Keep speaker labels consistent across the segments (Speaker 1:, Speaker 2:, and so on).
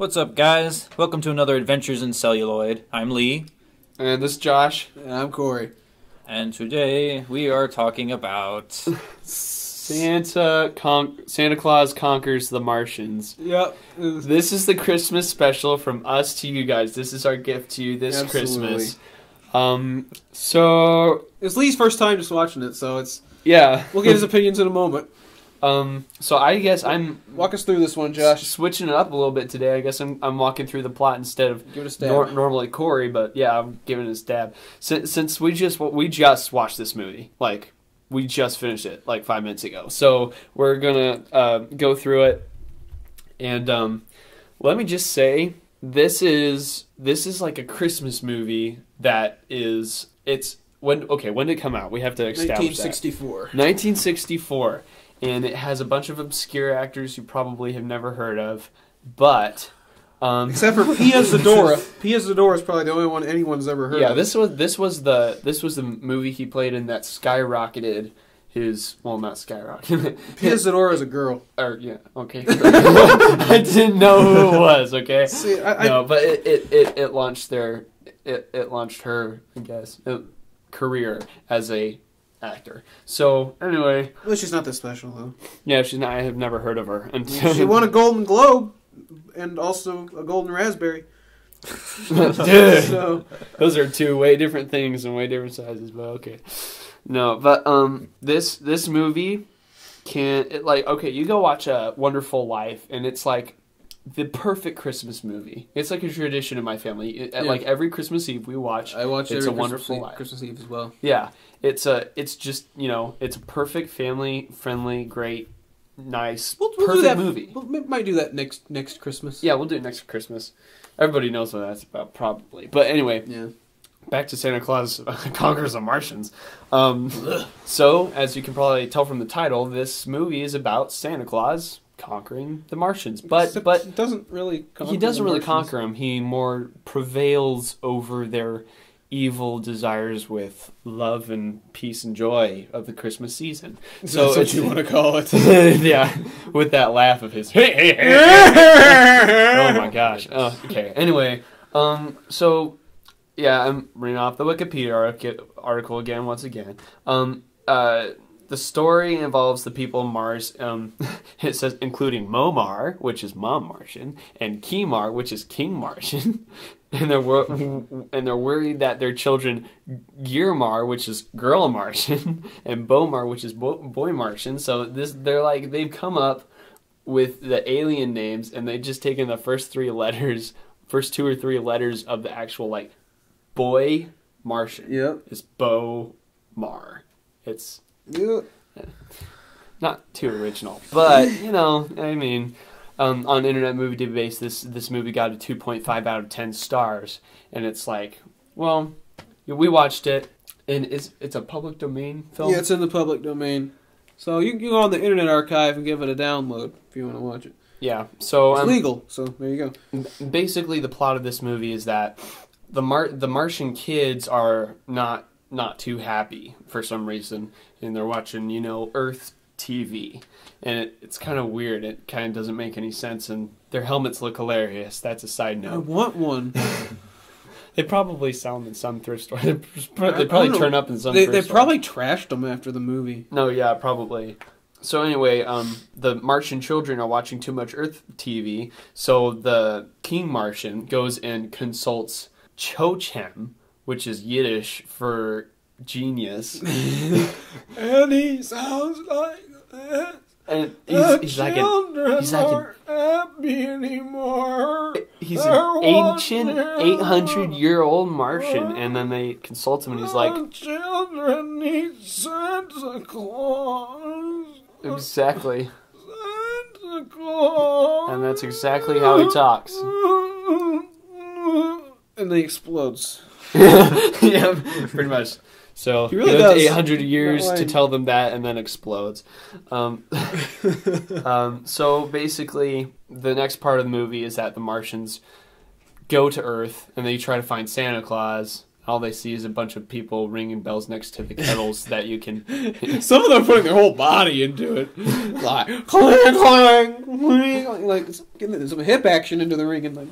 Speaker 1: What's up, guys? Welcome to another Adventures in Celluloid. I'm Lee,
Speaker 2: And this is Josh.
Speaker 3: And I'm Corey.
Speaker 1: and today we are talking about.
Speaker 2: Santa con- Santa Claus conquers the Martians.
Speaker 3: Yep.
Speaker 2: This is the Christmas special from us to you guys. This is our gift to you this
Speaker 3: Absolutely.
Speaker 2: Christmas. Um. So
Speaker 3: It's Lee's first time just watching it, so it's
Speaker 2: yeah,
Speaker 3: we'll get his opinions in a moment.
Speaker 2: Um. So I guess I'm
Speaker 3: Walk us through this one, Josh.
Speaker 2: switching it up a little bit today. I guess I'm I'm walking through the plot instead of
Speaker 3: Give it a stab.
Speaker 2: nor- normally Corey, but yeah, I'm giving it a stab. Since, since we just we just watched this movie, like we just finished it like five minutes ago, so we're gonna uh, go through it. And um, let me just say, this is this is like a Christmas movie that is it's when okay when did it come out? We have to establish that.
Speaker 3: 1964.
Speaker 2: 1964, and it has a bunch of obscure actors you probably have never heard of, but. Um,
Speaker 3: Except for Pia Zadora. Pia Zadora is probably the only one anyone's ever heard
Speaker 2: yeah,
Speaker 3: of.
Speaker 2: this was this was the this was the movie he played in that skyrocketed his well not skyrocketed
Speaker 3: Pia Zadora is a girl.
Speaker 2: or yeah okay I didn't know who it was okay
Speaker 3: See, I, I,
Speaker 2: no but it, it, it, it launched their it, it launched her I guess uh, career as a actor so anyway
Speaker 3: well, she's not that special though.
Speaker 2: yeah she's not I have never heard of her until
Speaker 3: She won a Golden Globe and also a Golden Raspberry.
Speaker 2: Dude.
Speaker 3: So
Speaker 2: Those are two way different things and way different sizes, but okay. No, but um, this this movie can it, like okay, you go watch a Wonderful Life, and it's like the perfect Christmas movie. It's like a tradition in my family. It-
Speaker 3: Yeah.
Speaker 2: like every Christmas Eve, we watch.
Speaker 3: I watch.
Speaker 2: It's
Speaker 3: every
Speaker 2: a Wonderful
Speaker 3: Eve,
Speaker 2: Life.
Speaker 3: Christmas Eve as well.
Speaker 2: Yeah, it's a it's just you know it's a perfect family friendly, great, nice,
Speaker 3: We'll, we'll
Speaker 2: perfect
Speaker 3: do that.
Speaker 2: movie.
Speaker 3: We'll, might do that next next Christmas.
Speaker 2: Yeah, we'll do it next Christmas. Everybody knows what that's about, probably. But anyway,
Speaker 3: Yeah.
Speaker 2: back to Santa Claus conquers the Martians. Um, so, as you can probably tell from the title, this movie is about Santa Claus conquering the Martians. But
Speaker 3: Except
Speaker 2: but
Speaker 3: he doesn't really. Conquer
Speaker 2: he doesn't really
Speaker 3: Martians.
Speaker 2: conquer them. He more prevails over their evil desires with love and peace and joy of the Christmas season. So
Speaker 3: That's what you want to call it.
Speaker 2: yeah, with that laugh of his. Hey, hey, hey. oh my gosh. Oh, okay. Anyway, um, so yeah, I'm reading off the Wikipedia article again, once again. Um, uh, the story involves the people of Mars. Um, it says including Momar, which is Mom Martian, and Kimar, which is King Martian, and they're wor- and they're worried that their children Girmar, which is Girl Martian, and Bomar, which is bo- Boy Martian. So this they're like they've come up with the alien names, and they've just taken the first three letters, first two or three letters of the actual like Boy Martian.
Speaker 3: Yep.
Speaker 2: It's Bo Mar. It's
Speaker 3: Yep.
Speaker 2: not too original, but you know, I mean, um, on Internet Movie Database, this this movie got a two point five out of ten stars, and it's like, well, we watched it, and it's it's a public domain film.
Speaker 3: Yeah, it's in the public domain. So you can go on the Internet Archive and give it a download if you want to watch it.
Speaker 2: yeah. So
Speaker 3: It's
Speaker 2: um,
Speaker 3: legal, so there you go.
Speaker 2: basically, the plot of this movie is that the Mar- the Martian kids are not not too happy for some reason, and they're watching you know Earth TV, and it, it's kind of weird. It kind of doesn't make any sense, and their helmets look hilarious. That's a side note.
Speaker 3: I want one.
Speaker 2: They probably sell them in some thrift store. they
Speaker 3: I
Speaker 2: probably turn up in some.
Speaker 3: They,
Speaker 2: thrift
Speaker 3: they probably trashed them after the movie.
Speaker 2: No, yeah, probably. So anyway, um, the Martian children are watching too much Earth TV, so the King Martian goes and consults Chochem, which is Yiddish for genius,
Speaker 3: And he sounds like that.
Speaker 2: And he's, he's like an he's like an-
Speaker 3: happy anymore.
Speaker 2: he's an ancient eight hundred year old Martian, and then they consult him, and he's like,
Speaker 3: children need Santa Claus.
Speaker 2: exactly,
Speaker 3: Santa Claus.
Speaker 2: and that's exactly how he talks.
Speaker 3: And he explodes.
Speaker 2: yeah, pretty much. So
Speaker 3: He really does.
Speaker 2: 800 years to tell them that, and then explodes. Um, um, so basically, the next part of the movie is that the Martians go to Earth and they try to find Santa Claus. all they see is a bunch of people ringing bells next to the kettles that you can.
Speaker 3: Some of them are putting their whole body into it. Like, clang, clang, clang, like, getting some hip action into the ring. And like,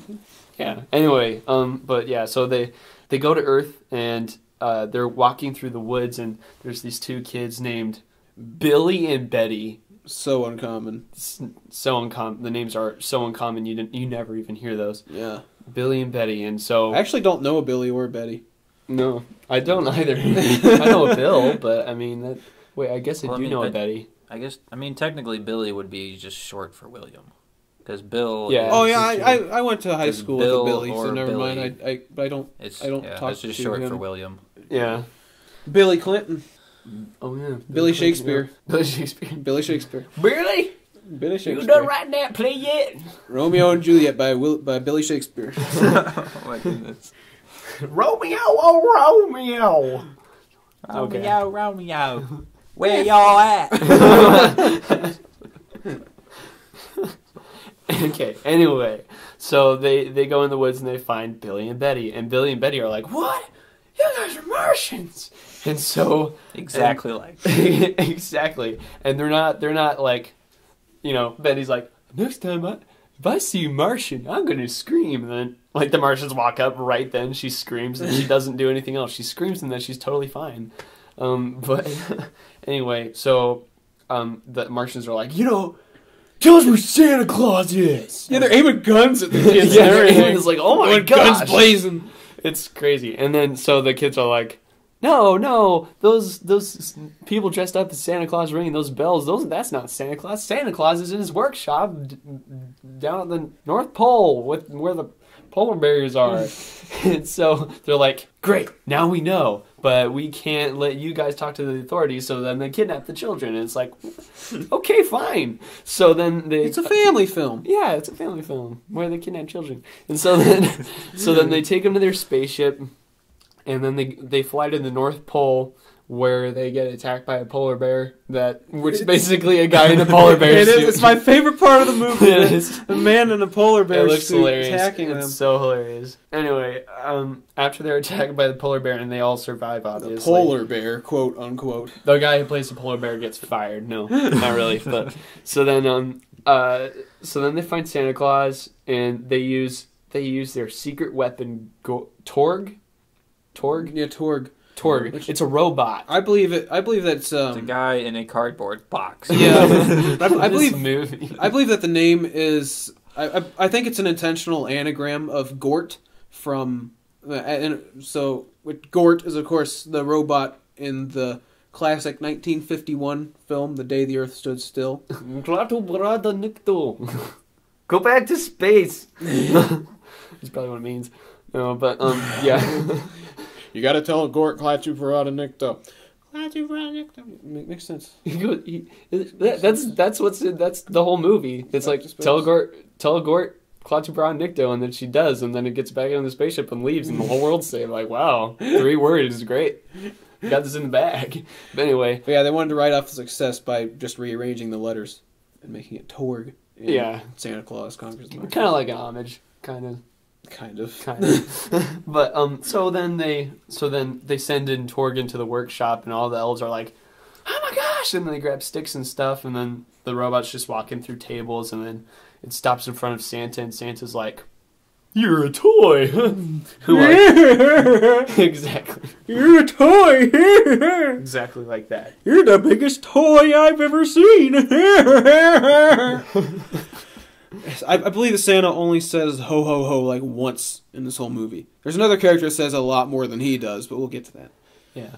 Speaker 2: Yeah. Anyway, um, but yeah, so they they go to Earth and uh, they're walking through the woods and there's these two kids named Billy and Betty.
Speaker 3: so uncommon.
Speaker 2: It's so uncommon. The names are so uncommon. You didn't. You never even hear those.
Speaker 3: Yeah.
Speaker 2: Billy and Betty, and so
Speaker 3: I actually don't know a Billy or a Betty.
Speaker 2: no, I don't either. I know a Bill, but I mean that. Wait, I guess I
Speaker 1: Well, I
Speaker 2: do
Speaker 1: mean,
Speaker 2: know a
Speaker 1: I-
Speaker 2: Betty.
Speaker 1: I guess I mean technically Billy would be just short for William, because Bill.
Speaker 2: Yeah.
Speaker 3: Oh yeah, I, I, I went to high
Speaker 1: Because
Speaker 3: school
Speaker 1: Bill
Speaker 3: with a Billy, so
Speaker 1: or
Speaker 3: never
Speaker 1: Billy.
Speaker 3: mind. I, I but I don't.
Speaker 1: It's,
Speaker 3: I don't
Speaker 1: yeah,
Speaker 3: talk
Speaker 1: That's just
Speaker 3: to
Speaker 1: short
Speaker 3: him.
Speaker 1: for William.
Speaker 2: Yeah.
Speaker 3: Billy Clinton,
Speaker 2: Oh yeah.
Speaker 3: Billy Shakespeare.
Speaker 2: Billy Shakespeare.
Speaker 3: Billy Shakespeare,
Speaker 2: Billy,
Speaker 3: Billy Shakespeare.
Speaker 2: you
Speaker 3: Shakespeare.
Speaker 2: done writing that play yet?
Speaker 3: Romeo and Juliet by Will, by Billy Shakespeare.
Speaker 1: oh my goodness.
Speaker 2: Romeo, oh Romeo. Okay.
Speaker 1: Romeo, Romeo, where y'all at?
Speaker 2: okay. Anyway, so they they go in the woods and they find Billy and Betty, and Billy and Betty are like, "What? You guys are Martians!" And so
Speaker 1: exactly like.
Speaker 2: exactly, and they're not they're not like, you know, Betty's like, "Next time I." If I see a Martian, I'm gonna scream. And then, like, the Martians walk up right then. She screams and she doesn't do anything else. She screams and then she's totally fine. Um, but anyway, so um, the Martians are like, you know, tell us where Santa Claus is.
Speaker 3: Yeah, they're aiming guns at the kids.
Speaker 2: Yeah, they're aiming, it's like, oh my god,
Speaker 3: guns blazing.
Speaker 2: It's crazy. And then so the kids are like, no, no, those those people dressed up as Santa Claus ringing those bells. Those that's not Santa Claus. Santa Claus is in his workshop d- down at the North Pole with where the polar bears are. and so they're like, great, now we know, but we can't let you guys talk to the authorities. So then they kidnap the children. And it's like, okay, fine. So then they
Speaker 3: It's a family film.
Speaker 2: yeah, it's a family film where they kidnap children, and so then, so then they take them to their spaceship, and then they they fly to the North Pole where they get attacked by a polar bear. That which is basically a guy in a polar bear
Speaker 3: It
Speaker 2: suit.
Speaker 3: is. It's my favorite part of the movie.
Speaker 2: It is.
Speaker 3: The man in a polar bear
Speaker 2: It looks
Speaker 3: suit
Speaker 2: hilarious.
Speaker 3: attacking
Speaker 2: it's
Speaker 3: them.
Speaker 2: so hilarious. Anyway, um, after they're attacked by the polar bear and they all survive, obviously.
Speaker 3: The polar bear, quote unquote.
Speaker 2: The guy who plays the polar bear gets fired. No, not really. But so then, um, uh, so then they find Santa Claus and they use they use their secret weapon, Go- Torg, Torg,
Speaker 3: Yeah, Torg.
Speaker 2: Torg.
Speaker 3: Which-
Speaker 2: It's a robot.
Speaker 3: I believe it. I believe that's.
Speaker 1: It's a
Speaker 3: Um,
Speaker 1: guy in a cardboard box.
Speaker 3: Yeah. I, I
Speaker 2: This
Speaker 3: believe.
Speaker 2: movie.
Speaker 3: I believe that the name is. I, I, I think it's an intentional anagram of Gort from. Uh, and so, Gort is of course the robot in the classic 1951 film "The Day the Earth Stood Still."
Speaker 2: Klaatu brada nikto. Go back to space. That's probably what it means. No, but um, yeah.
Speaker 3: You got to tell Gort Klaatu Barada Nikto. Klaatu Barada Nikto. Makes sense.
Speaker 2: He that- that's that's what's that's the whole movie. It's
Speaker 3: Back
Speaker 2: like
Speaker 3: to space.
Speaker 2: tell Gort tell Gort Klaatu Brown Nicto, and then she does, and then it gets back in the spaceship and leaves, and the whole world's saved. Like, wow, three words is great. Got this in the bag. But anyway,
Speaker 3: But yeah, they wanted to write off the success by just rearranging the letters and making it Torg.
Speaker 2: Yeah.
Speaker 3: Santa Claus conquers the
Speaker 2: kind of like an homage, kind of.
Speaker 3: Kind of.
Speaker 2: kind of. but um, so then they so then they send in Torg into the workshop, and all the elves are like, "Oh my gosh!" And then they grab sticks and stuff, and then the robot's just walking through tables, and then it stops in front of Santa, and Santa's like, "You're a toy." Who are exactly
Speaker 3: You're a toy.
Speaker 2: exactly like that.
Speaker 3: You're the biggest toy I've ever seen. I, I believe that Santa only says ho ho ho like once in this whole movie. There's another character that says a lot more than he does, but we'll get to that.
Speaker 2: Yeah.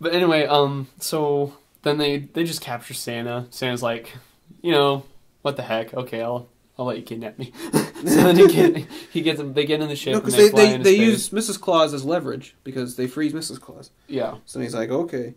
Speaker 2: But anyway, um, so then they they just capture Santa. Santa's like, you know, what the heck? Okay, I'll I'll let you kidnap me. so then he get he gets them. They get in the ship
Speaker 3: No, because
Speaker 2: they,
Speaker 3: they, they, they use Mrs. Claus as leverage because they freeze Mrs. Claus.
Speaker 2: yeah.
Speaker 3: So he's like, okay,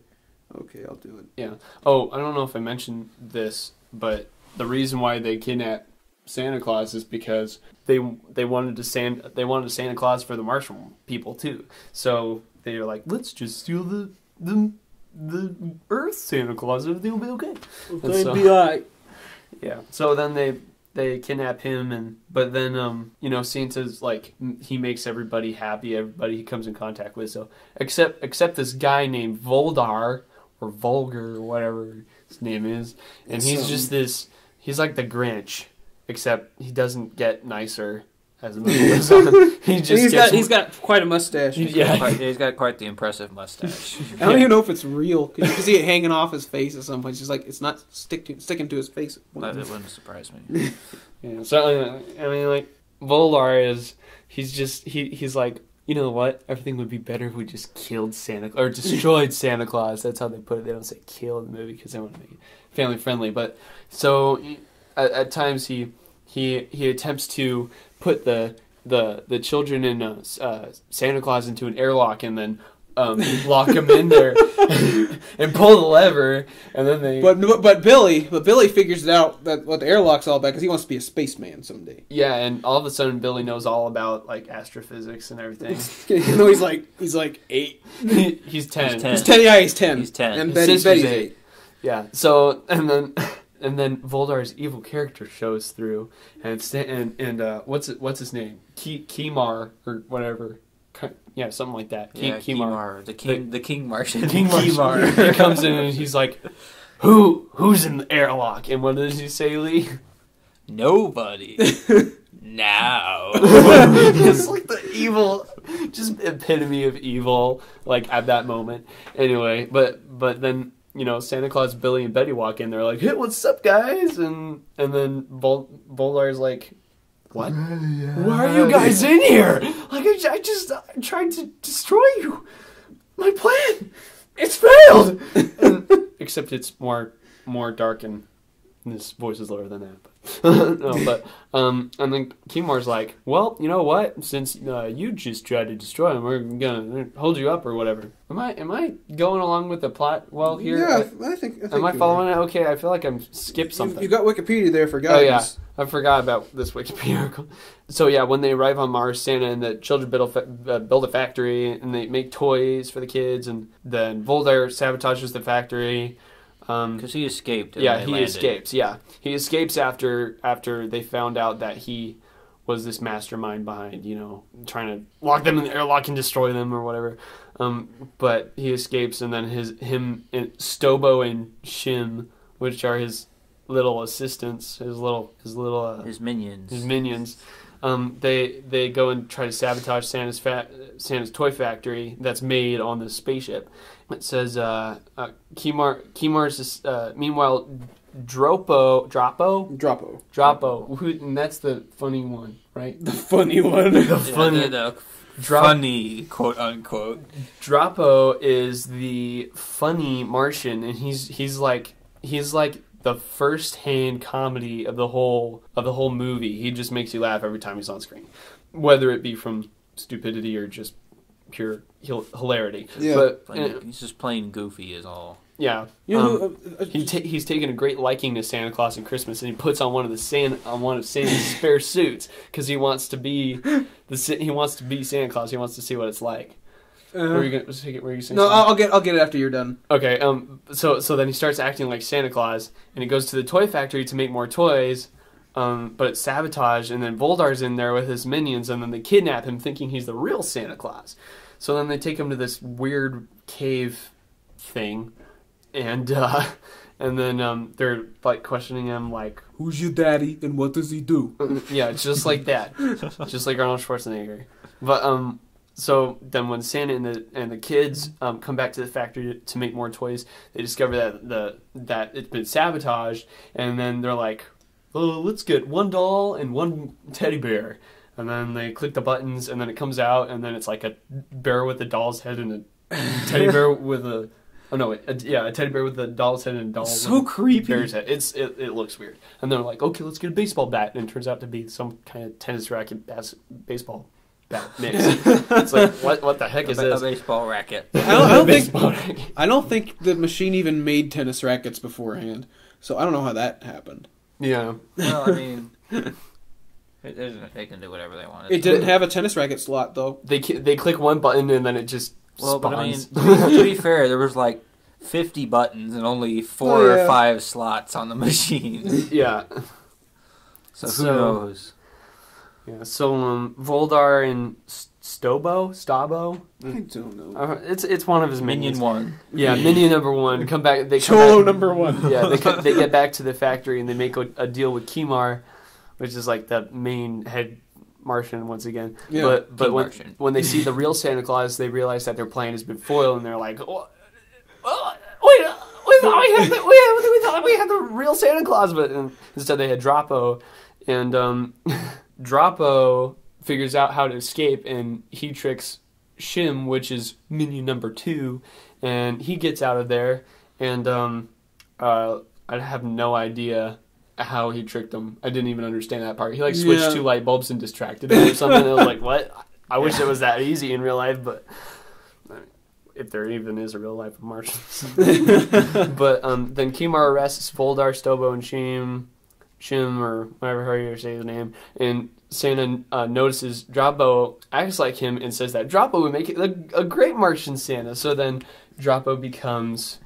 Speaker 3: okay, I'll do it. Yeah.
Speaker 2: Oh, I don't know if I mentioned this, but the reason why they kidnap Santa Claus is because they they wanted to San they wanted Santa Claus for the Martian people too. So they were like, let's just steal the the the Earth Santa Claus. and Everything will be okay. And so-
Speaker 3: like,
Speaker 2: Yeah. So then they they kidnap him, and but then um you know Santa's like he makes everybody happy, everybody he comes in contact with. So except except this guy named Voldar or Vulgar or whatever his name is, and he's just this. He's like the Grinch, except he doesn't get nicer as the movie goes on. He just
Speaker 3: he's
Speaker 2: gets
Speaker 3: got he's got quite a mustache.
Speaker 2: Yeah.
Speaker 1: Quite- he's got quite the impressive mustache.
Speaker 3: I don't even know if it's real. Cause You can see it hanging off his face at some point. It's just like it's not stick to, sticking to his face.
Speaker 1: That it wouldn't surprise me.
Speaker 2: Yeah, so uh, I mean, like Volar is he's just he he's like you know what everything would be better if we just killed Santa or destroyed Santa Claus. That's how they put it. They don't say kill in the movie because they want to make it family friendly. But so at, at times he he he attempts to put the the the children in uh, uh, Santa Claus into an airlock and then. Um, lock them in there and pull the lever, and then they
Speaker 3: But but but Billy, but Billy figures it out that what the airlock's all about because he wants to be a spaceman someday.
Speaker 2: Yeah, and all of a sudden Billy knows all about like astrophysics and everything.
Speaker 3: you know, he's like he's like eight.
Speaker 2: he's ten.
Speaker 1: He's 10.
Speaker 3: He's ten. Yeah, he's ten.
Speaker 1: He's 10.
Speaker 3: And
Speaker 2: His
Speaker 3: Betty,
Speaker 2: sister's
Speaker 3: Betty's
Speaker 2: eight.
Speaker 3: eight.
Speaker 2: Yeah. So and then and then Voldar's evil character shows through, and and and uh, what's what's his name? Ke- Kimar or whatever. Yeah, something like that. Ke-
Speaker 1: Yeah,
Speaker 2: Kimar.
Speaker 1: Kimar, the king, the king Martian.
Speaker 2: King Kimar. he comes in and he's like, "Who who's in the airlock?" And what does he say, Lee?
Speaker 1: Nobody. now.
Speaker 2: it's like the evil, just epitome of evil, like at that moment. Anyway, but but then you know Santa Claus, Billy, and Betty walk in. They're like, "Hey, what's up, guys?" And and then Vol- Volar's like, "What? Why are you guys in here? Like I, I just I tried to destroy you. My plan, it's failed." And- except it's more more dark and his voice is lower than that. But no, but um, and then Kimar's like, well, you know what? Since uh, you just tried to destroy him, we're gonna hold you up or whatever. Am I am I going along with the plot well here?
Speaker 3: Yeah,
Speaker 2: I-
Speaker 3: I, think. I think
Speaker 2: am I following it? Okay, I feel like I'm skipped something.
Speaker 3: You, you got Wikipedia there for
Speaker 2: Oh, yeah. I forgot about this Wikipedia article. So yeah, when they arrive on Mars, Santa and the children build a, uh, build a factory and they make toys for the kids, and then Voldar sabotages the factory. Um,
Speaker 1: Because he escaped.
Speaker 2: yeah, he
Speaker 1: landed.
Speaker 2: escapes. Yeah, he escapes after after they found out that he was this mastermind behind you know trying to lock them in the airlock and destroy them or whatever. Um, but he escapes, and then his him and Stobo and Shim, which are his little assistants, his little his little uh,
Speaker 1: His minions.
Speaker 2: his minions. Um, they they go and try to sabotage Santa's fa- Santa's toy factory that's made on this spaceship. It says uh, uh, Kimar Kimar's uh, meanwhile Dropo Dropo
Speaker 3: Droppo.
Speaker 2: Dropo who, and that's the funny one, right?
Speaker 3: The funny one.
Speaker 2: The
Speaker 1: Yeah,
Speaker 2: funny
Speaker 1: the, the
Speaker 2: Drop-
Speaker 1: funny quote unquote.
Speaker 2: Dropo is the funny Martian, and he's he's like he's like the first hand comedy of the whole of the whole movie. He just makes you laugh every time he's on screen, whether it be from stupidity or just pure hil- hilarity.
Speaker 3: Yeah.
Speaker 2: But
Speaker 1: Plain,
Speaker 2: uh,
Speaker 1: he's just plain goofy is all.
Speaker 2: yeah,
Speaker 3: You know,
Speaker 2: um,
Speaker 3: uh, uh,
Speaker 2: he ta- he's taken a great liking to Santa Claus and Christmas, and he puts on one of the Santa on one of Santa's spare suits because he wants to be the he wants to be Santa Claus. He wants to see what it's like.
Speaker 3: uh,
Speaker 2: Were you gonna, was- were you saying
Speaker 3: no,
Speaker 2: something?
Speaker 3: I'll, I'll get I'll get it after you're done.
Speaker 2: Okay, um, so so then he starts acting like Santa Claus, and he goes to the toy factory to make more toys, um, but it's sabotaged, and then Voldar's in there with his minions, and then they kidnap him, thinking he's the real Santa Claus. So then they take him to this weird cave thing, and uh, and then um, they're like questioning him, like,
Speaker 3: Who's your daddy and what does he do?
Speaker 2: yeah, just like that, just like Arnold Schwarzenegger. But um, so then when Santa and the and the kids um, come back to the factory to, to make more toys, they discover that the that it's been sabotaged, and then they're like, "Oh, let's get one doll and one teddy bear." And then they click the buttons, and then it comes out, and then it's like a bear with a doll's head and a teddy bear with a. Oh no! A, yeah, a teddy bear with a doll's head and a doll.
Speaker 3: So
Speaker 2: with
Speaker 3: creepy.
Speaker 2: Bear's head. It's it, it looks weird. And they're like, okay, let's get a baseball bat, and it turns out to be some kind of tennis racket bas- baseball bat mix. it's like what what the heck
Speaker 1: A,
Speaker 2: is
Speaker 1: ba- a
Speaker 2: this?
Speaker 1: baseball racket.
Speaker 3: I don't, I don't think
Speaker 2: racket.
Speaker 3: I don't think the machine even made tennis rackets beforehand, so I don't know how that happened.
Speaker 2: Yeah.
Speaker 1: well, I mean, it, it- they can do whatever they want.
Speaker 3: It didn't have a tennis racket slot though.
Speaker 2: They they click one button and then it just
Speaker 1: Well, but I mean,
Speaker 2: spawns.
Speaker 1: to be fair, there was like 50 buttons and only four
Speaker 3: Oh, yeah.
Speaker 1: or five slots on the machine.
Speaker 2: yeah.
Speaker 1: So who
Speaker 2: So-
Speaker 1: knows?
Speaker 2: Yeah. So um, Voldar and Stobo, Stabo.
Speaker 3: I don't know.
Speaker 2: Uh, it's it's one of his
Speaker 1: Minion
Speaker 2: minions.
Speaker 1: one.
Speaker 2: Yeah, minion number one. Come back. They come
Speaker 3: Cholo
Speaker 2: back-
Speaker 3: number one.
Speaker 2: yeah, they co- they get back to the factory and they make a, a deal with Kimar, which is like the main head Martian once again.
Speaker 3: Yeah.
Speaker 2: But but when
Speaker 1: Martian.
Speaker 2: when they see the real Santa Claus, they realize that their plan has been foiled, and they're like, "Oh, oh, wait, we thought we had the, we, had, we thought we had the real Santa Claus, but and instead they had Drapo, and um, Drapo figures out how to escape, and he tricks Shim, which is minion number two, and he gets out of there, and um, uh, I have no idea how he tricked them. I didn't even understand that part. He like switched
Speaker 3: Yeah.
Speaker 2: two light bulbs and distracted him or something. I was like, what? I wish it was that easy in real life, but if there even is a real life of Martians. but um, then Kimar arrests Voldar, Stobo, and Shim, Shim or whatever how you say his name, and Santa uh, notices Drapo acts like him and says that Drapo would make it a, a great Martian Santa. So then Drapo becomes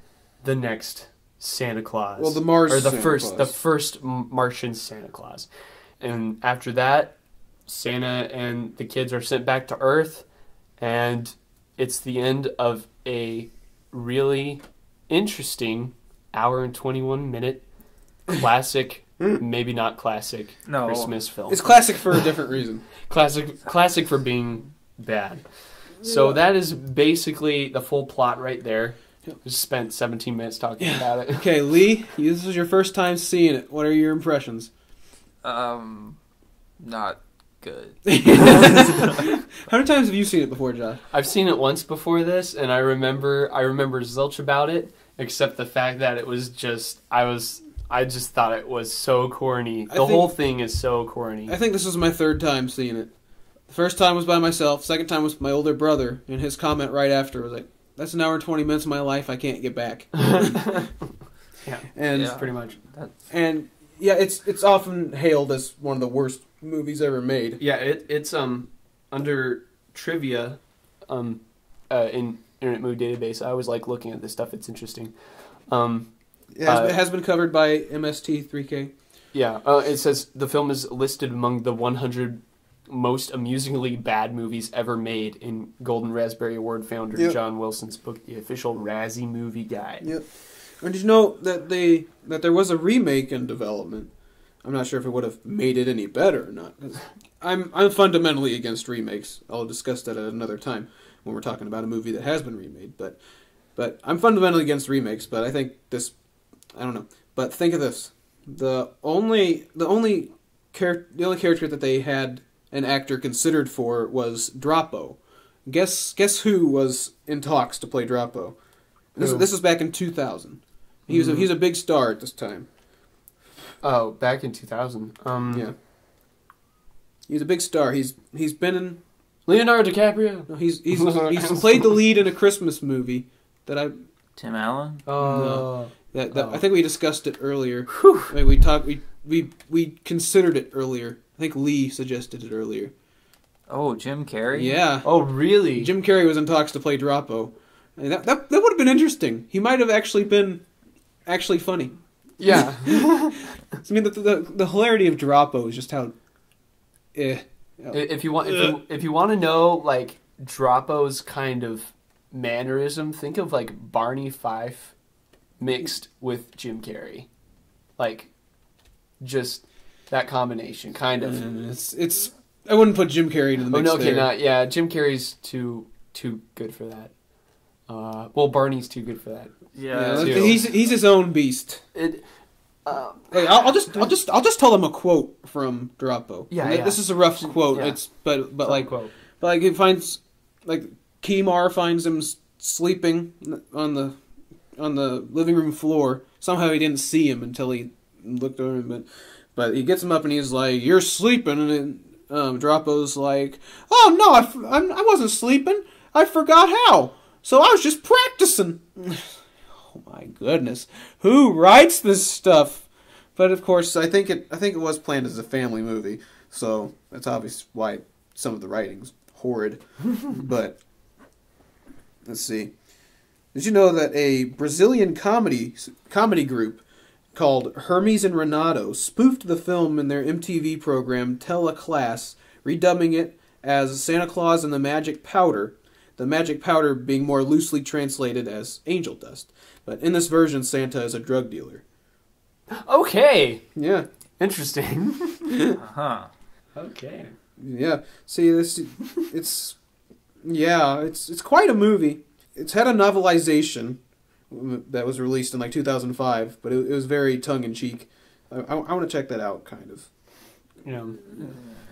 Speaker 2: the next Santa Claus.
Speaker 3: Well, the Mars
Speaker 2: or the
Speaker 3: Santa
Speaker 2: first
Speaker 3: Claus.
Speaker 2: the first Martian Santa Claus, and after that, Santa and the kids are sent back to Earth, and it's the end of a really interesting hour and twenty one minute classic, maybe not classic
Speaker 1: No.
Speaker 2: Christmas film.
Speaker 3: It's classic for a different reason.
Speaker 2: classic, classic for being bad. So that is basically the full plot right there. Just spent 17 minutes talking
Speaker 3: Yeah.
Speaker 2: about it.
Speaker 3: Okay, Lee, this is your first time seeing it. What are your impressions?
Speaker 1: Um, not good.
Speaker 3: How many times have you seen it before, Josh?
Speaker 2: I've seen it once before this, and I remember I remember zilch about it, except the fact that it was just I was I just thought it was so corny.
Speaker 3: I
Speaker 2: The
Speaker 3: think-
Speaker 2: whole thing is so corny.
Speaker 3: I think this was my third time seeing it. The first time was by myself. Second time was my older brother, and his comment right after was like, "That's an hour and twenty minutes of my life I can't get back."
Speaker 2: Yeah.
Speaker 3: And
Speaker 1: Yeah.
Speaker 2: Pretty much.
Speaker 1: That's
Speaker 3: and yeah, it's it's often hailed as one of the worst movies ever made.
Speaker 2: Yeah, it, it's um under trivia, um, uh, in Internet Movie Database. I always like looking at this stuff. It's interesting. Um,
Speaker 3: It has,
Speaker 2: Uh,
Speaker 3: it has been covered by MST3K.
Speaker 2: Yeah, uh, it says the film is listed among the 100 most amusingly bad movies ever made in Golden Raspberry Award founder
Speaker 3: Yep.
Speaker 2: John Wilson's book, The Official Razzie Movie Guide.
Speaker 3: Yep. And did you know that they that there was a remake in development? I'm not sure if it would have made it any better or not. I'm I'm fundamentally against remakes. I'll discuss that at another time when we're talking about a movie that has been remade. But but I'm fundamentally against remakes. But I think this I don't know. But think of this: the only the only char- the only character that they had an actor considered for was Drapo. Guess guess who was in talks to play Drapo? This,
Speaker 2: Who?
Speaker 3: this was back in 2000. He was a,
Speaker 2: Mhm.
Speaker 3: he's a big star at this time.
Speaker 2: Oh, back in 2000. Um,
Speaker 3: Yeah. He's a big star. He's he's been in
Speaker 2: Leonardo DiCaprio.
Speaker 3: no, he's he's he's played the lead in a Christmas movie that I
Speaker 1: Tim Allen.
Speaker 2: Oh.
Speaker 3: that, that
Speaker 2: Oh.
Speaker 3: I think we discussed it earlier. I mean, we talked we, we we considered it earlier. I think Lee suggested it earlier.
Speaker 1: Oh, Jim Carrey.
Speaker 3: Yeah.
Speaker 2: Oh, really?
Speaker 3: Jim Carrey was in talks to play Drapo. And that that, that would have been interesting. He might have actually been actually funny.
Speaker 2: Yeah.
Speaker 3: I mean, the the, the hilarity of Drapo is just how. Eh.
Speaker 2: if you want, if you, if you want to know like Drapo's kind of mannerism, think of like Barney Fife mixed with Jim Carrey, like just that combination, kind of.
Speaker 3: Uh, It's it's. I wouldn't put Jim Carrey into the mix.
Speaker 2: oh
Speaker 3: mix
Speaker 2: no, okay,
Speaker 3: there.
Speaker 2: not yeah. Jim Carrey's too too good for that. Uh, well, Barney's too good for that.
Speaker 3: Yeah,
Speaker 2: too.
Speaker 3: he's he's his own beast.
Speaker 2: It, um,
Speaker 3: Hey, I'll, I'll just I'll just I'll just tell him a quote from Drapo.
Speaker 2: Yeah, yeah.
Speaker 3: This is a rough quote.
Speaker 2: Yeah.
Speaker 3: It's but but like
Speaker 2: quote.
Speaker 3: but like he finds like Kimar finds him sleeping on the on the living room floor. Somehow he didn't see him until he looked over him, but but he gets him up and he's like, "You're sleeping," and then um, Drapo's like, "Oh no, I, f- I'm, I wasn't sleeping. I forgot how, so I was just practicing." oh my goodness, who writes this stuff? But of course, I think it I think it was planned as a family movie, so that's obvious why some of the writing's horrid. but let's see. Did you know that a Brazilian comedy comedy group called Hermes and Renato spoofed the film in their MTV program Tela Class, redubbing it as Santa Claus and the Magic Powder, the magic powder being more loosely translated as angel dust. But in this version, Santa is a drug dealer.
Speaker 2: Okay,
Speaker 3: Yeah,
Speaker 2: interesting.
Speaker 1: Huh.
Speaker 2: okay.
Speaker 3: yeah. See, this it's yeah, it's it's quite a movie. It's had a novelization that was released in like 2005, but it, it was very tongue in cheek. I, I, I want to check that out, kind of.
Speaker 2: You know.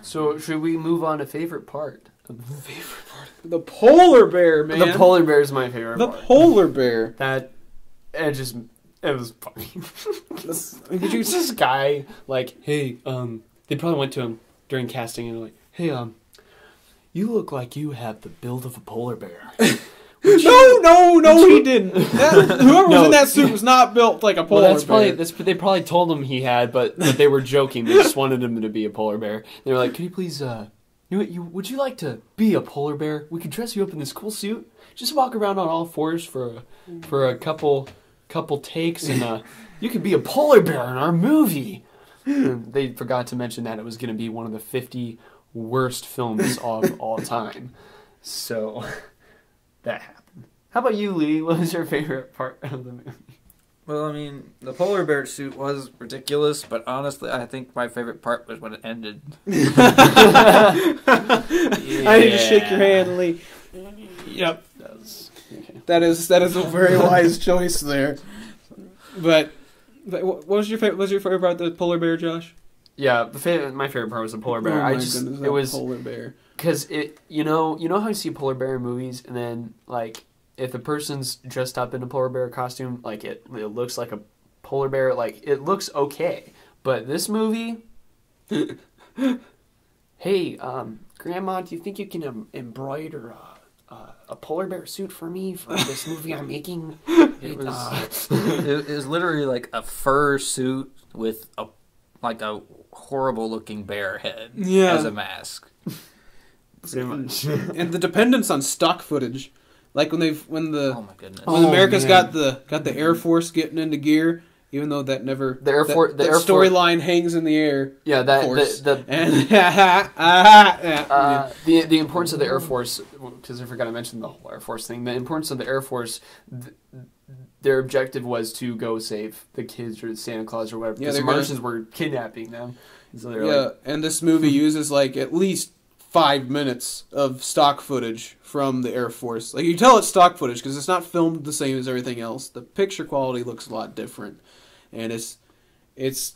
Speaker 2: So should we move on to favorite part? Favorite part.
Speaker 3: The polar bear, man.
Speaker 2: The polar bear is my favorite
Speaker 3: The
Speaker 2: part.
Speaker 3: polar bear.
Speaker 2: that it just it was funny.
Speaker 3: Did you
Speaker 2: It's this guy like, hey, um, they probably went to him during casting and they're like, hey, um, you look like you have the build of a polar bear.
Speaker 3: No, no, no, he didn't. That, whoever was
Speaker 2: No.
Speaker 3: in that suit was not built like a polar
Speaker 2: well, that's
Speaker 3: bear.
Speaker 2: probably that's they probably told him he had, but, but they were joking. They just wanted him to be a polar bear. They were like, "Can you please, uh, you, you would you like to be a polar bear? We could dress you up in this cool suit. Just walk around on all fours for a, for a couple couple takes, and uh, you could be a polar bear in our movie." And they forgot to mention that it was going to be one of the fifty worst films of all time. So that happened. How about you, Lee? What was your favorite part of the movie?
Speaker 1: Well, I mean, the polar bear suit was ridiculous, but honestly, I think my favorite part was when it ended.
Speaker 3: I need to shake your hand, Lee. Yep,
Speaker 2: That was, okay.
Speaker 3: that is that is a very wise choice there. But, but what was your favorite? What was your favorite about the polar bear, Josh?
Speaker 2: Yeah, the favorite, my favorite part was the polar bear.
Speaker 3: Oh
Speaker 2: I
Speaker 3: my
Speaker 2: just
Speaker 3: goodness,
Speaker 2: it
Speaker 3: that
Speaker 2: was
Speaker 3: polar bear.
Speaker 2: Because it you know you know how you see polar bear in movies and then like if the person's dressed up in a polar bear costume like it it looks like a polar bear like it looks okay but this movie hey um grandma do you think you can um, embroider uh, uh, a polar bear suit for me for this movie i'm making
Speaker 1: It was,
Speaker 2: uh,
Speaker 1: it, it was literally like a fur suit with a like a horrible looking bear head
Speaker 3: Yeah.
Speaker 1: as a mask.
Speaker 2: Pretty much
Speaker 3: and the dependence on stock footage, like when they've when the
Speaker 1: Oh my goodness.
Speaker 3: when
Speaker 2: Oh,
Speaker 3: America's
Speaker 2: man.
Speaker 3: got the got the Air Force getting into gear, even though that never
Speaker 2: The Air
Speaker 3: that-
Speaker 2: Force- the
Speaker 3: that
Speaker 2: Air
Speaker 3: storyline hangs in the air.
Speaker 2: yeah that the, the
Speaker 3: And.
Speaker 2: Uh, the the importance of the Air Force, because I forgot to mention the whole Air Force thing. The importance of the Air Force, th- their objective was to go save the kids or Santa Claus or whatever.
Speaker 3: Yeah,
Speaker 2: Because
Speaker 3: they're
Speaker 2: the
Speaker 3: gonna-
Speaker 2: Martians were kidnapping them. So
Speaker 3: yeah,
Speaker 2: like,
Speaker 3: and this movie uses like at least five minutes of stock footage from the Air Force. Like you tell it's stock footage because it's not filmed the same as everything else. The picture quality looks a lot different, and it's it's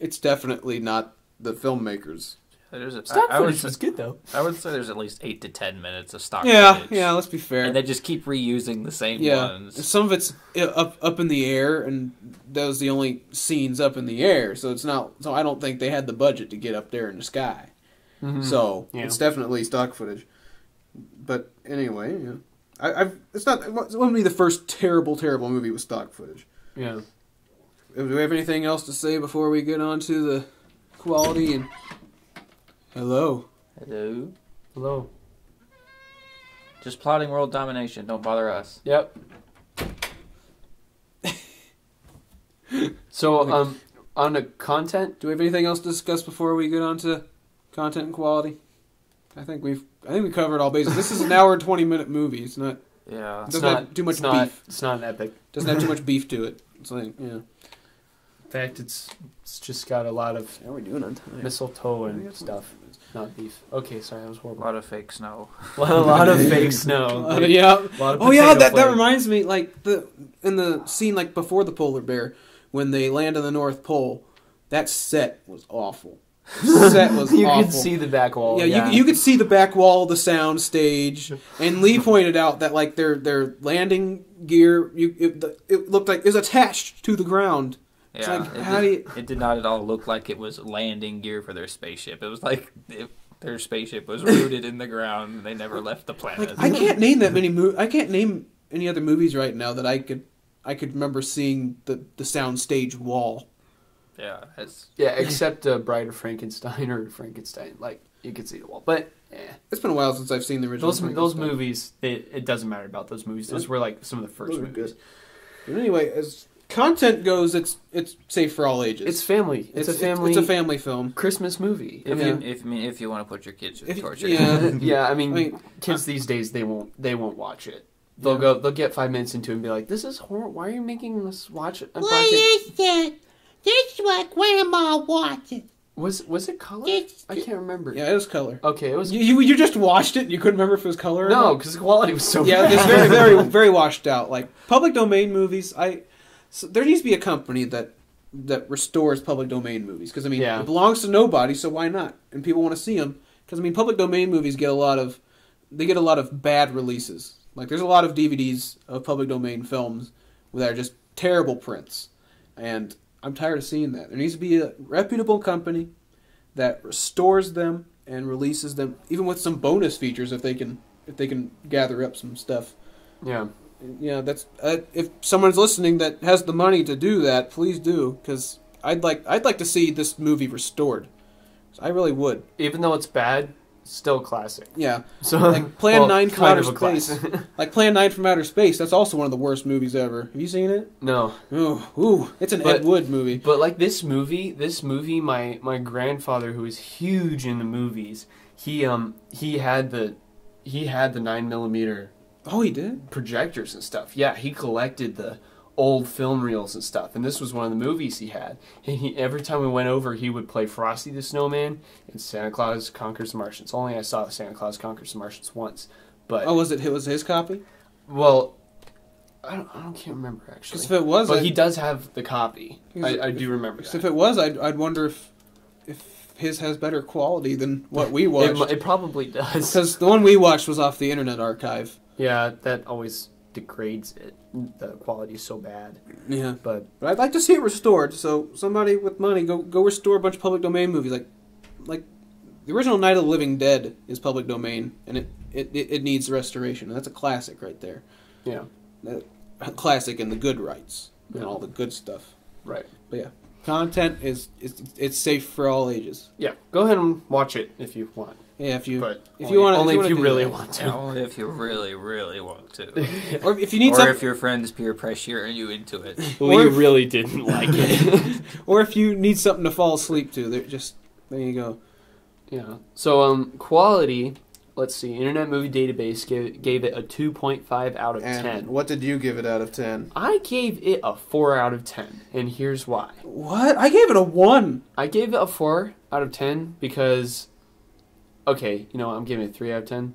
Speaker 3: it's definitely not the filmmakers.
Speaker 1: There's a,
Speaker 2: stock
Speaker 1: I, I
Speaker 2: footage
Speaker 1: say,
Speaker 2: was good though.
Speaker 1: I would say there's at least eight to ten minutes of stock
Speaker 3: Yeah,
Speaker 1: footage.
Speaker 3: yeah. Let's be fair.
Speaker 1: And they just keep reusing the same
Speaker 3: yeah,
Speaker 1: ones.
Speaker 3: some of it's up up in the air, and those the only scenes up in the air. So it's not. So I don't think they had the budget to get up there in the sky. So
Speaker 2: Yeah.
Speaker 3: it's definitely stock footage. But anyway, yeah. I, I've it's not it wouldn't be the first terrible terrible movie with stock footage.
Speaker 2: yeah.
Speaker 3: Do we have anything else to say before we get on to the quality and hello?
Speaker 1: Hello.
Speaker 2: Hello.
Speaker 1: Just plotting world domination. Don't bother us.
Speaker 2: Yep. so um, on the content,
Speaker 3: Do we have anything else to discuss before we get on to content and quality? I think we've I think we covered all bases. This is an hour and twenty minute movie. It's not
Speaker 1: Yeah.
Speaker 2: it's
Speaker 3: Doesn't
Speaker 2: not
Speaker 3: have too much
Speaker 2: it's not,
Speaker 3: beef.
Speaker 2: It's not an epic.
Speaker 3: doesn't have too much beef to it. It's like yeah.
Speaker 2: In fact, it's it's just got a lot of
Speaker 3: How are we doing on time?
Speaker 2: mistletoe and stuff, not beef. Okay, sorry, that was
Speaker 1: A lot of fake snow.
Speaker 2: a lot of fake snow.
Speaker 3: Uh, yeah.
Speaker 2: A lot of
Speaker 3: Oh yeah,
Speaker 2: potato
Speaker 3: that, that reminds me. Like the in the scene like before the polar bear when they land on the North Pole, that set was awful. Set was
Speaker 2: you
Speaker 3: awful.
Speaker 2: can see the back wall.
Speaker 3: yeah,
Speaker 2: Yeah,
Speaker 3: You, you could see the back wall, the sound stage, and Lee pointed out that like their their landing gear, you it, it looked like it was attached to the ground.
Speaker 1: Yeah.
Speaker 3: like,
Speaker 1: it, did,
Speaker 3: you-
Speaker 1: it did not at all look like it was landing gear for their spaceship. It was like it, their spaceship was rooted in the ground. and They never left the planet.
Speaker 3: Like I can't name that many mo- I can't name any other movies right now that I could I could remember seeing the the sound stage wall.
Speaker 1: Yeah. It's,
Speaker 2: yeah, except uh, Bride of Frankenstein or Frankenstein. Like you can see the wall, but eh.
Speaker 3: It's been a while since I've seen the original.
Speaker 2: those those movies, it, it doesn't matter about those movies. Those were like some of the first
Speaker 3: Those
Speaker 2: movies.
Speaker 3: good. But anyway, as content goes, it's it's safe for all ages.
Speaker 2: It's family. It's, a family.
Speaker 3: It's, a family film.
Speaker 2: Christmas movie. I
Speaker 1: If
Speaker 2: mean,
Speaker 1: you if I mean, if you want to put your kids through
Speaker 3: If-
Speaker 1: the torture,
Speaker 3: yeah.
Speaker 2: yeah, I mean,
Speaker 3: I mean,
Speaker 2: kids these days they won't they won't watch it. They'll
Speaker 3: Yeah.
Speaker 2: go they'll get five minutes into it and be like, "This is horrible. Why are you making us watch it?"
Speaker 4: What is that? This is what Grandma watches.
Speaker 2: Was was it color?
Speaker 4: It's-
Speaker 2: I can't remember.
Speaker 3: Yeah, it was color.
Speaker 2: Okay, it was
Speaker 3: You, you you just watched it. and You couldn't remember if it was color. Or
Speaker 2: no,
Speaker 3: not?
Speaker 2: because the quality was so
Speaker 3: yeah,
Speaker 2: bad.
Speaker 3: it's very very very washed out. Like public domain movies, I so there needs to be a company that that restores public domain movies because I mean
Speaker 2: Yeah.
Speaker 3: it belongs to nobody, so why not? And people want to see them because I mean public domain movies get a lot of they get a lot of bad releases. Like there's a lot of DVDs of public domain films that are just terrible prints, and I'm tired of seeing that. There needs to be a reputable company that restores them and releases them, even with some bonus features if they can if they can gather up some stuff.
Speaker 2: yeah.
Speaker 3: Yeah, that's uh, if someone's listening that has the money to do that, please do because I'd like I'd like to see this movie restored. I really would.
Speaker 2: Even though it's bad, still classic.
Speaker 3: Yeah,
Speaker 2: So
Speaker 3: like Plan
Speaker 2: well,
Speaker 3: Nine from Outer
Speaker 2: of a class.
Speaker 3: Space. like Plan Nine from Outer Space. That's also one of the worst movies ever. Have you seen it?
Speaker 2: no,
Speaker 3: Ooh, ooh, it's an
Speaker 2: But-
Speaker 3: Ed Wood movie.
Speaker 2: But like this movie, this movie, my my grandfather, who is huge in the movies, he um he had the he had the nine millimeter
Speaker 3: Oh, he did.
Speaker 2: projectors and stuff. Yeah, he collected the old film reels and stuff, and this was one of the movies he had. And he every time we went over, he would play Frosty the Snowman and Santa Claus Conquers the Martians. Only I saw Santa Claus Conquers the Martians once, but
Speaker 3: Oh, was it? It was his copy.
Speaker 2: well. I don't, I don't can't remember actually.
Speaker 3: Because if it was,
Speaker 2: But
Speaker 3: I'd-
Speaker 2: he does have the copy. I, I do remember that.
Speaker 3: if it was, I'd, I'd wonder if if his has better quality than what we watched.
Speaker 2: mu- it probably does.
Speaker 3: Because the one we watched was off the Internet Archive.
Speaker 2: Yeah, that always degrades it. The quality is so bad.
Speaker 3: Yeah,
Speaker 2: But
Speaker 3: but I'd like to see it restored. So somebody with money, go go restore a bunch of public domain movies. Like like the original Night of the Living Dead is public domain, and it it, it, it needs restoration. And that's a classic right there.
Speaker 2: yeah,
Speaker 3: A classic and the good rights and all the good stuff.
Speaker 2: right.
Speaker 3: But yeah, content is it's, it's safe for all ages.
Speaker 2: Yeah, go ahead and watch it if you want.
Speaker 3: Yeah, if you
Speaker 2: But
Speaker 3: if you want
Speaker 2: only
Speaker 3: if
Speaker 2: if
Speaker 3: you,
Speaker 2: you
Speaker 3: wanna do
Speaker 2: really want to.
Speaker 1: only if you really, really want to,
Speaker 3: or if you need
Speaker 1: or
Speaker 3: some,
Speaker 1: if your friends peer pressure and you into it.
Speaker 2: Well,
Speaker 3: Or
Speaker 2: you
Speaker 3: if-
Speaker 2: really didn't like it.
Speaker 3: or if you need something to fall asleep to. There, just there you go.
Speaker 2: yeah. So um, quality. Let's see. Internet Movie Database gave gave it a two point five out of ten.
Speaker 3: what did you give it out of ten?
Speaker 2: I gave it a four out of ten, and here's why.
Speaker 3: What? I gave it a one.
Speaker 2: I gave it a four out of ten because, okay, you know I'm giving it three out of ten,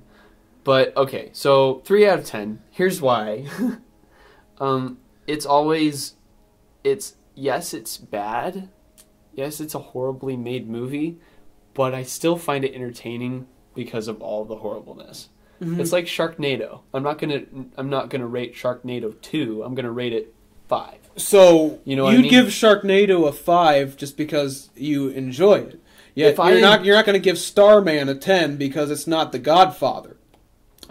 Speaker 2: but okay, so three out of ten. Here's why. um, it's always, it's yes, it's bad, yes, it's a horribly made movie, but I still find it entertaining because of all the horribleness. It's like Sharknado. I'm not gonna, I'm not gonna rate Sharknado two. I'm gonna rate it five.
Speaker 3: So
Speaker 2: You know
Speaker 3: you'd
Speaker 2: mean?
Speaker 3: give Sharknado a five just because you enjoy it. Yeah,
Speaker 2: If
Speaker 3: you're
Speaker 2: didn't-
Speaker 3: you're not going to give Starman a ten because it's not The Godfather.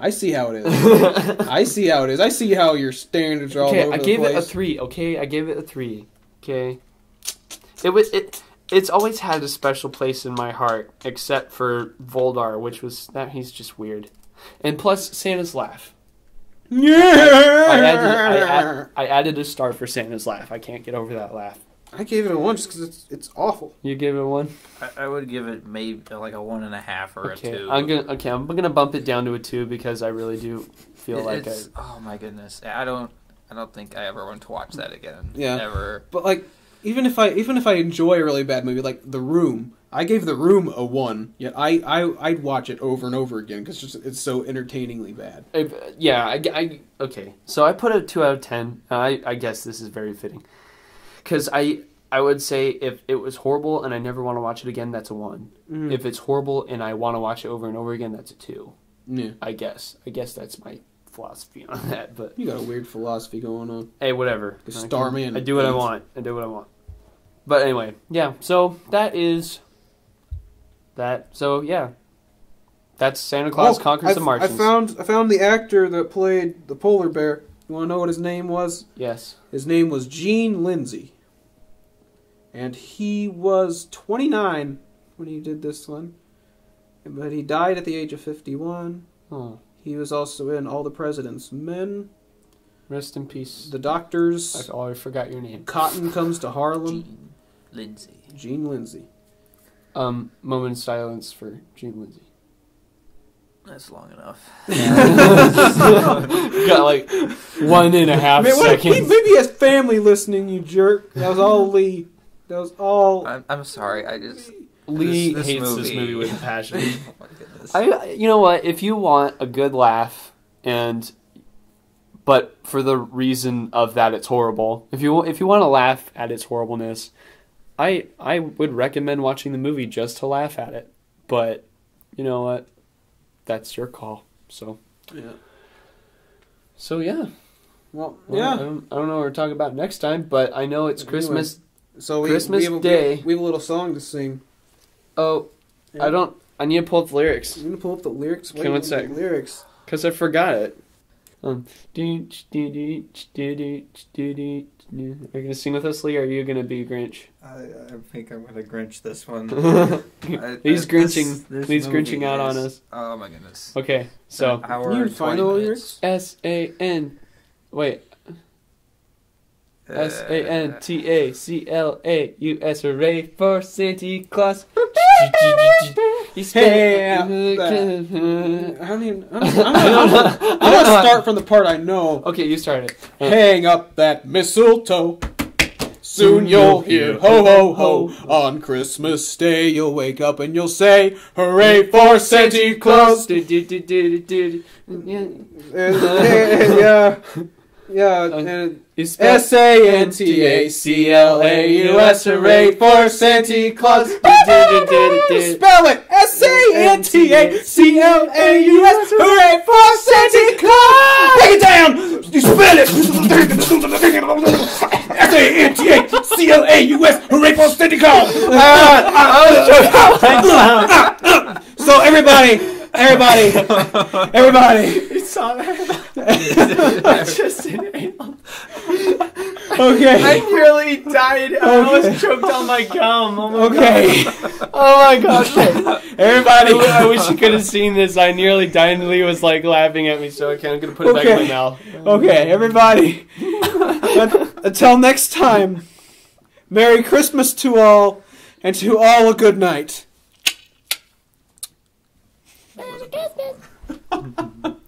Speaker 3: I see how it is. I see how it is. I see how your standards are all
Speaker 2: Okay,
Speaker 3: over
Speaker 2: I gave it a three. Okay, I gave it a three. Okay, it was it. It's always had a special place in my heart, except for Voldar, which was that he's just weird, and plus Santa's laugh.
Speaker 3: Yeah.
Speaker 2: I added, I, add, I added a star for Santa's laugh. I can't get over that laugh.
Speaker 3: I gave it a one just because it's it's awful.
Speaker 2: You gave it a one.
Speaker 1: I, I would give it maybe uh, like a one and a half or
Speaker 2: Okay,
Speaker 1: a two.
Speaker 2: I'm gonna okay. I'm gonna bump it down to a two because I really do feel
Speaker 1: It-
Speaker 2: like I,
Speaker 1: oh my goodness, I don't, I don't think I ever want to watch that again.
Speaker 3: Yeah.
Speaker 1: Ever.
Speaker 3: But like, even if I even if I enjoy a really bad movie like The Room, I gave The Room a one. Yet I I I'd watch it over and over again because just it's so entertainingly bad.
Speaker 2: If, yeah, I, I- okay. So I put a two out of ten. I I guess this is very fitting, because I I would say if it was horrible and I never want to watch it again, that's a one.
Speaker 3: Mm.
Speaker 2: If it's horrible and I want to watch it over and over again, that's a two.
Speaker 3: Yeah,
Speaker 2: I guess. I guess that's my philosophy on that. But
Speaker 3: you got a weird philosophy going on.
Speaker 2: hey, whatever.
Speaker 3: The
Speaker 2: can-
Speaker 3: Starman
Speaker 2: I do what I want. I do what I want. But anyway, yeah. So that is that. So yeah, that's Santa Claus
Speaker 3: Oh,
Speaker 2: conquers the
Speaker 3: I-
Speaker 2: Martians.
Speaker 3: I found I found the actor that played the polar bear. You want to know what his name was?
Speaker 2: yes.
Speaker 3: His name was Gene Lindsay, and he was 29 when he did this one. But he died at the age of 51.
Speaker 2: Oh.
Speaker 3: He was also in All the President's Men.
Speaker 2: Rest in peace.
Speaker 3: The doctors.
Speaker 2: I, oh, I forgot your name.
Speaker 3: Cotton comes to Harlem.
Speaker 1: Gene Lindsay.
Speaker 3: Gene Lindsay.
Speaker 2: Um, moment of silence for Gene Lindsay.
Speaker 1: That's long enough.
Speaker 2: Got like one and a half
Speaker 3: Man, what,
Speaker 2: seconds.
Speaker 3: maybe he has family listening, you jerk. That was all Lee. That was all.
Speaker 1: I'm, I'm sorry. I just.
Speaker 2: Lee
Speaker 1: This- this
Speaker 2: hates this
Speaker 1: movie.
Speaker 2: movie with a passion.
Speaker 1: Oh my goodness.
Speaker 2: I, you know what? If you want a good laugh, and but for the reason of that, it's horrible. If you if you want to laugh at its horribleness, I I would recommend watching the movie just to laugh at it. But you know what? That's your call. So
Speaker 3: Yeah.
Speaker 2: so yeah.
Speaker 3: Well,
Speaker 2: Well, I
Speaker 3: yeah.
Speaker 2: don't, I don't know what we're talking about next time, but I know it's
Speaker 3: Anyway.
Speaker 2: Christmas.
Speaker 3: So we,
Speaker 2: Christmas
Speaker 3: we have a,
Speaker 2: Day.
Speaker 3: We have a little song to sing.
Speaker 2: Oh, I don't. I need to pull up the lyrics.
Speaker 3: I'm gonna pull up the lyrics.
Speaker 2: Okay, one sec.
Speaker 3: Lyrics.
Speaker 2: Because I forgot it. Um, are you gonna sing with us, Lee? Or are you gonna be Grinch?
Speaker 5: I, I think I'm gonna Grinch this one.
Speaker 2: He's
Speaker 5: I-
Speaker 2: grinching.
Speaker 5: this- this
Speaker 2: He's grinching out on us.
Speaker 1: oh my goodness.
Speaker 2: Okay, so
Speaker 3: Can you find all the
Speaker 1: minutes.
Speaker 2: S A N. Wait, S A N T A C L A U S. Hooray for Santa Claus! He's
Speaker 3: Hey, uh, I don't even. I'm, I'm, gonna, I'm gonna start from the part I know.
Speaker 2: Okay, you start it.
Speaker 3: Hang up that mistletoe. Soon you'll hear ho ho ho. On Christmas Day, you'll wake up and you'll say, Hooray for Santa Claus!
Speaker 2: Yeah.
Speaker 3: Yeah, yeah, and
Speaker 2: You spell-
Speaker 3: S A N T A C L A U S. Hooray for Santa Claus! Spell it! S A N T A C L A U S. Hooray for Santa Claus! Break it down! You spell it! S A N T A C L A U S. Hooray for Santa Claus! Uh, so everybody, everybody, everybody.
Speaker 2: You saw that. That's just an animal.
Speaker 3: Okay.
Speaker 2: I nearly died. I almost choked on my gum. Oh my
Speaker 3: okay,
Speaker 2: Oh my gosh.
Speaker 3: everybody.
Speaker 2: I wish you could have seen this. I nearly died and Lee was like laughing at me, so okay, I'm gonna put it back in my mouth.
Speaker 3: Okay, everybody. Until next time, Merry Christmas to all, and to all a good night.
Speaker 4: Merry Christmas.